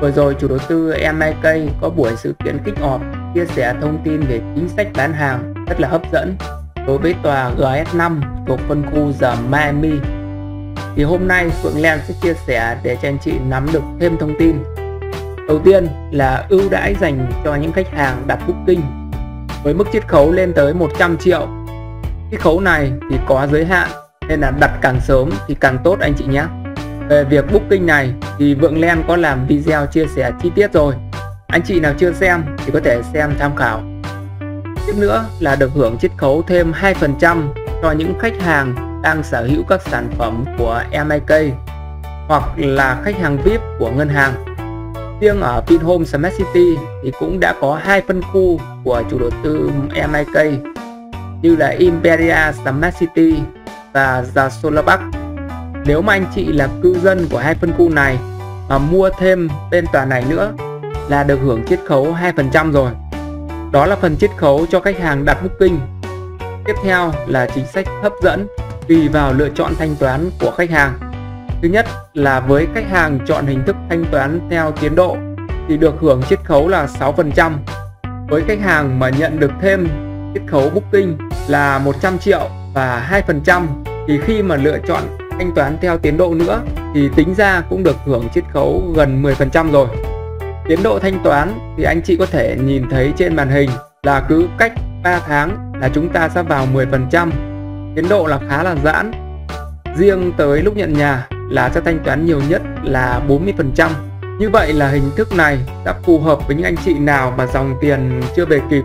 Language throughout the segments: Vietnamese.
Vừa rồi chủ đầu tư MIK có buổi sự kiện kích off chia sẻ thông tin về chính sách bán hàng, rất là hấp dẫn đối với tòa GS5 thuộc phân khu The Miami. Thì hôm nay Phượng Lan sẽ chia sẻ để cho anh chị nắm được thêm thông tin. Đầu tiên là ưu đãi dành cho những khách hàng đặt booking với mức chiết khấu lên tới 100 triệu. Chiết khấu này thì có giới hạn, nên là đặt càng sớm thì càng tốt anh chị nhé. Về việc booking này thì Vượng Len có làm video chia sẻ chi tiết rồi. Anh chị nào chưa xem thì có thể xem tham khảo. Tiếp nữa là được hưởng chiết khấu thêm 2% cho những khách hàng đang sở hữu các sản phẩm của MIK hoặc là khách hàng VIP của ngân hàng. Riêng ở Vinhome Smart City thì cũng đã có hai phân khu của chủ đầu tư MIK như là Imperia Smart City và The Solar Park nếu mà anh chị là cư dân của hai phân khu này mà mua thêm bên tòa này nữa là được hưởng chiết khấu 2% rồi. Đó là phần chiết khấu cho khách hàng đặt booking. Tiếp theo là chính sách hấp dẫn tùy vào lựa chọn thanh toán của khách hàng. Thứ nhất là với khách hàng chọn hình thức thanh toán theo tiến độ thì được hưởng chiết khấu là 6%. Với khách hàng mà nhận được thêm chiết khấu booking là 100 triệu và 2% thì khi mà lựa chọn thanh toán theo tiến độ nữa thì tính ra cũng được hưởng chiết khấu gần 10% rồi. Tiến độ thanh toán thì anh chị có thể nhìn thấy trên màn hình là cứ cách 3 tháng là chúng ta sẽ vào 10%. Tiến độ là khá là giãn. Riêng tới lúc nhận nhà là sẽ thanh toán nhiều nhất là 40%. Như vậy là hình thức này đã phù hợp với những anh chị nào mà dòng tiền chưa về kịp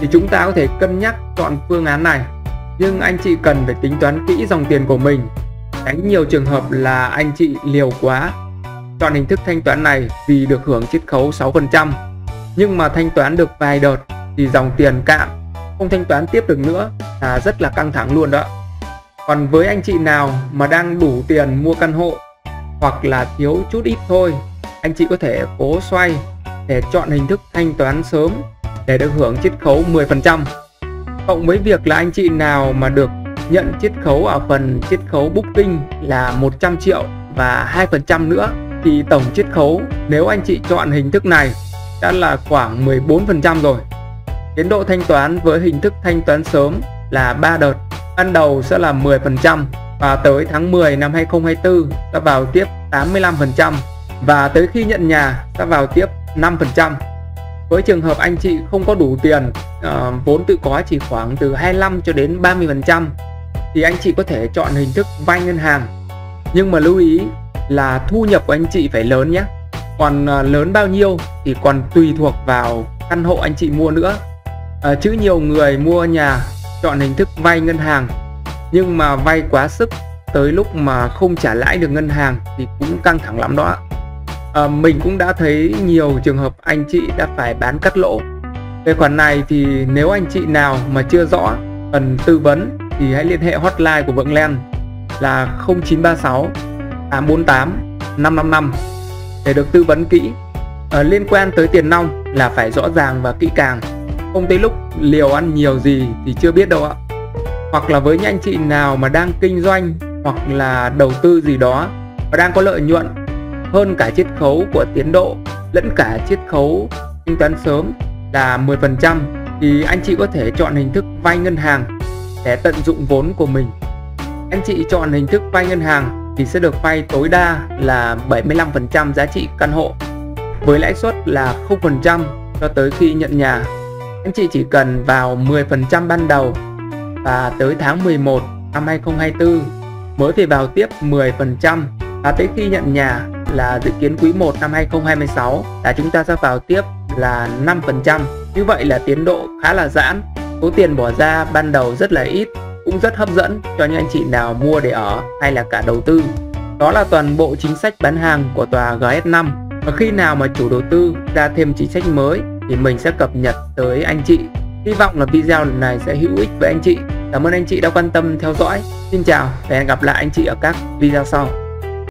thì chúng ta có thể cân nhắc chọn phương án này nhưng anh chị cần phải tính toán kỹ dòng tiền của mình tránh nhiều trường hợp là anh chị liều quá. Chọn hình thức thanh toán này vì được hưởng chiết khấu 6% nhưng mà thanh toán được vài đợt thì dòng tiền cạn, không thanh toán tiếp được nữa là rất là căng thẳng luôn đó. Còn với anh chị nào mà đang đủ tiền mua căn hộ hoặc là thiếu chút ít thôi, anh chị có thể cố xoay để chọn hình thức thanh toán sớm để được hưởng chiết khấu 10% cộng với việc là anh chị nào mà được nhận chiết khấu ở phần chiết khấu booking là 100 triệu và 2% nữa thì tổng chiết khấu nếu anh chị chọn hình thức này đã là khoảng 14% rồi. Tiến độ thanh toán với hình thức thanh toán sớm là 3 đợt. Ban đầu sẽ là 10% và tới tháng 10 năm 2024 sẽ vào tiếp 85% và tới khi nhận nhà sẽ vào tiếp 5%. Với trường hợp anh chị không có đủ tiền, uh, vốn tự có chỉ khoảng từ 25 cho đến 30% thì anh chị có thể chọn hình thức vay ngân hàng. Nhưng mà lưu ý là thu nhập của anh chị phải lớn nhé. Còn à, lớn bao nhiêu thì còn tùy thuộc vào căn hộ anh chị mua nữa. À, chứ nhiều người mua nhà chọn hình thức vay ngân hàng. Nhưng mà vay quá sức tới lúc mà không trả lãi được ngân hàng thì cũng căng thẳng lắm đó. À, mình cũng đã thấy nhiều trường hợp anh chị đã phải bán cắt lỗ. Về khoản này thì nếu anh chị nào mà chưa rõ cần tư vấn thì hãy liên hệ hotline của Vượng Len là 0936 848 555 để được tư vấn kỹ. Ở liên quan tới tiền nong là phải rõ ràng và kỹ càng. Không tới lúc liều ăn nhiều gì thì chưa biết đâu ạ. Hoặc là với những anh chị nào mà đang kinh doanh hoặc là đầu tư gì đó và đang có lợi nhuận hơn cả chiết khấu của tiến độ lẫn cả chiết khấu thanh toán sớm là 10% thì anh chị có thể chọn hình thức vay ngân hàng để tận dụng vốn của mình. Anh chị chọn hình thức vay ngân hàng thì sẽ được vay tối đa là 75% giá trị căn hộ, với lãi suất là 0% cho tới khi nhận nhà. Anh chị chỉ cần vào 10% ban đầu và tới tháng 11 năm 2024 mới phải vào tiếp 10% và tới khi nhận nhà là dự kiến quý 1 năm 2026 là chúng ta sẽ vào tiếp là 5%. Như vậy là tiến độ khá là giãn Số tiền bỏ ra ban đầu rất là ít, cũng rất hấp dẫn cho những anh chị nào mua để ở hay là cả đầu tư. Đó là toàn bộ chính sách bán hàng của tòa GS5 và khi nào mà chủ đầu tư ra thêm chính sách mới thì mình sẽ cập nhật tới anh chị. Hy vọng là video lần này sẽ hữu ích với anh chị. Cảm ơn anh chị đã quan tâm theo dõi. Xin chào và hẹn gặp lại anh chị ở các video sau.